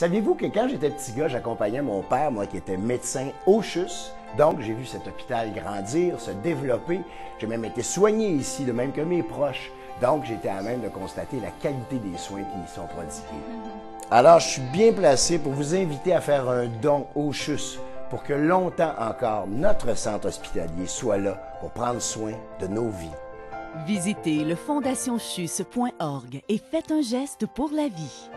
Saviez-vous que quand j'étais petit gars, j'accompagnais mon père, moi qui était médecin au CHUS? Donc, j'ai vu cet hôpital grandir, se développer. J'ai même été soigné ici, de même que mes proches. Donc, j'étais à même de constater la qualité des soins qui y sont prodigués. Mhm. Alors, je suis bien placé pour vous inviter à faire un don au CHUS pour que longtemps encore notre centre hospitalier soit là pour prendre soin de nos vies. Visitez le fondationchus.org et faites un geste pour la vie.